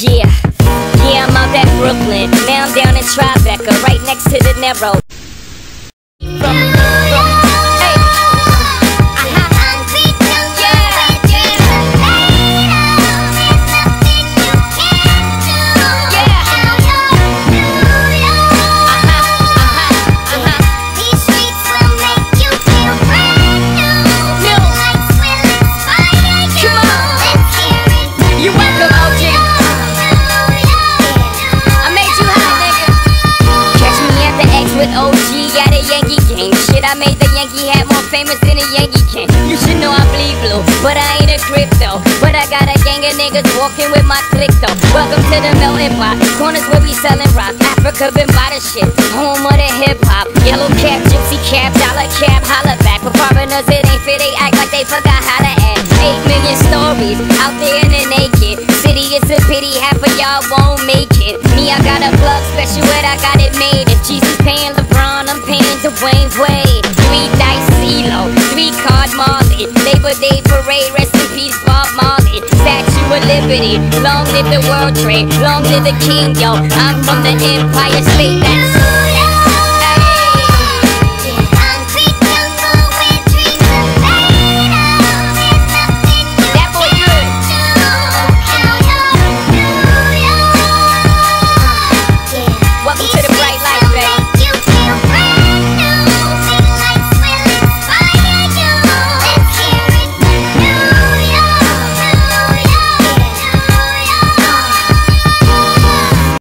Yeah, yeah, I'm out at Brooklyn. Now I'm down in Tribeca, right next to the Narrow. Famous than a Yankee can. You should know I bleed blue, but I ain't a crypto. But I got a gang of niggas walking with my click though. Welcome to the melting pot. Corners where we selling rock. Africa been by the shit. Home of the hip hop. Yellow cap, gypsy cap, dollar cap, holla back. For foreigners, it ain't fit. They act like they forgot how to act. Eight million stories out there in the naked city. It's a pity half of y'all won't make it. Me, I got a plug special, but I got it made. If Jesus paying LeBron, I'm paying Dwayne Wade. Three dice Labor Day parade, rest in peace Bob Marley. Statue of Liberty, long live the World Trade, long live the King, yo. I'm from the Empire State. That's